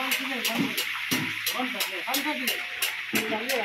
बंद कीजिए बंद बंद कर ले बंद कर दिए चलिए